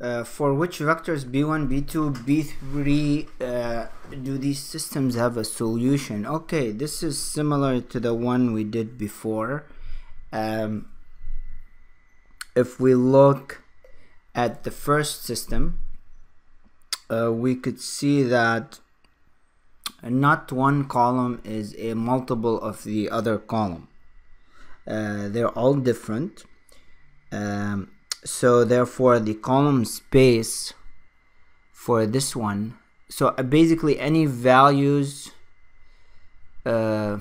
uh, for which vectors b1 b2 b3 uh, do these systems have a solution? Okay this is similar to the one we did before. Um, if we look at the first system uh, we could see that not one column is a multiple of the other column. Uh, they're all different. Um, so therefore the column space for this one so uh, basically any values uh,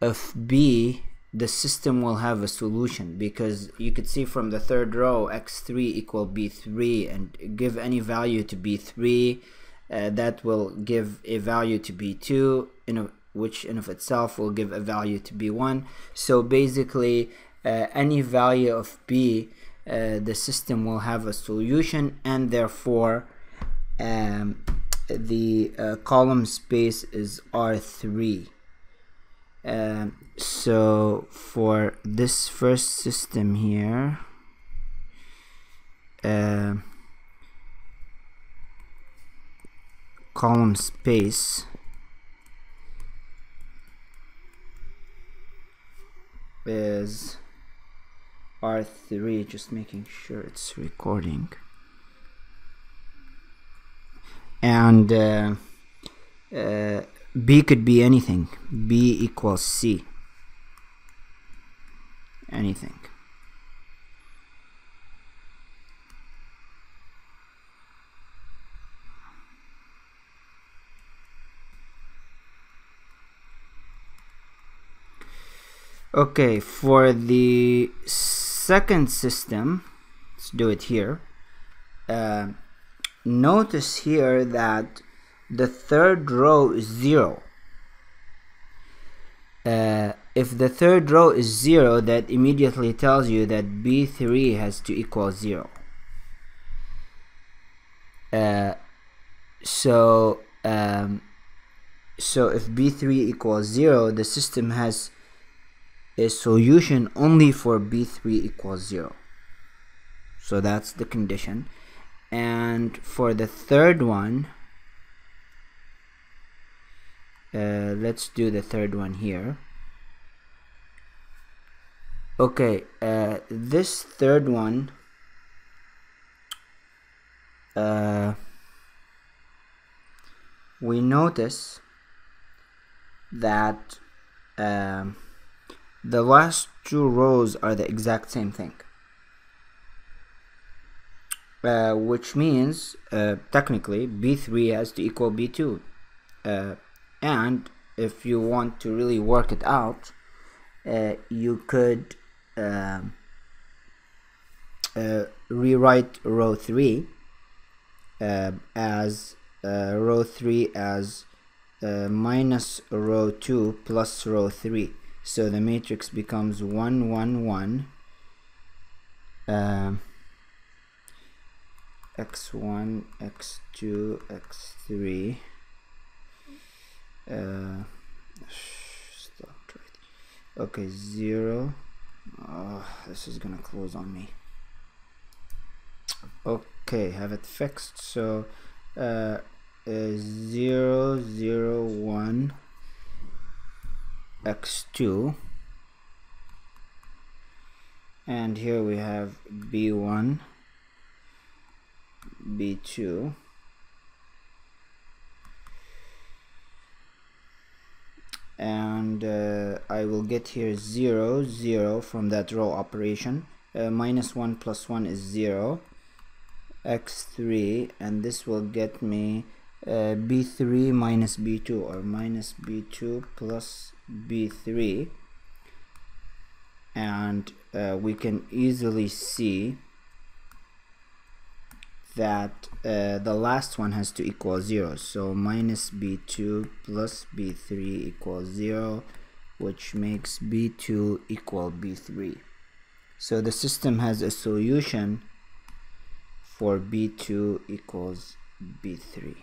of b the system will have a solution because you could see from the third row x3 equal b3 and give any value to b3 uh, that will give a value to b2 in a, which in of itself will give a value to b1 so basically uh, any value of b uh, the system will have a solution and therefore um, the uh, column space is R3 um, so for this first system here uh, column space is R3 just making sure it's recording. And uh, uh, B could be anything. B equals C. Anything. Okay for the second system let's do it here. Uh, notice here that the third row is zero. Uh, if the third row is zero that immediately tells you that b3 has to equal zero. Uh, so um, so if b3 equals zero the system has a solution only for b3 equals 0 so that's the condition. And for the third one uh, let's do the third one here. Okay uh, this third one uh, we notice that um, the last two rows are the exact same thing. Uh, which means uh, technically b3 has to equal b2 uh, and if you want to really work it out uh, you could um, uh, rewrite row 3 uh, as row 3 as minus row 2 plus row 3 so the matrix becomes 1 1 1 uh, x1 x2 x3 uh, stopped right. Okay 0 oh, this is gonna close on me. Okay have it fixed. So uh, uh 0 0 1 x2 and here we have b1 b2 and uh, I will get here 0 0 from that row operation. Uh, minus 1 plus 1 is 0 x3 and this will get me uh, b3 minus b2 or minus b2 plus b3 and uh, we can easily see that uh, the last one has to equal 0 so minus b2 plus b3 equals 0 which makes b2 equal b3 so the system has a solution for b2 equals b3